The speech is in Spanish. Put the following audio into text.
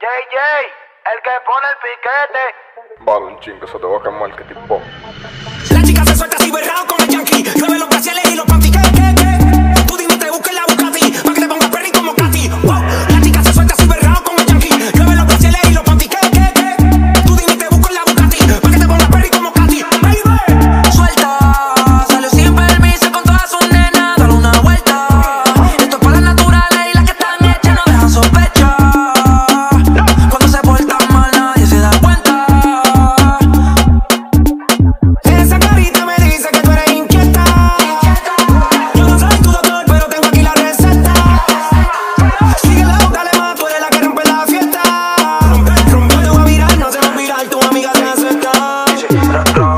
JJ, el que pone el piquete. Vale, un chingo, eso te va a quemar, que tipo. La chica se suelta así berrao aceptar.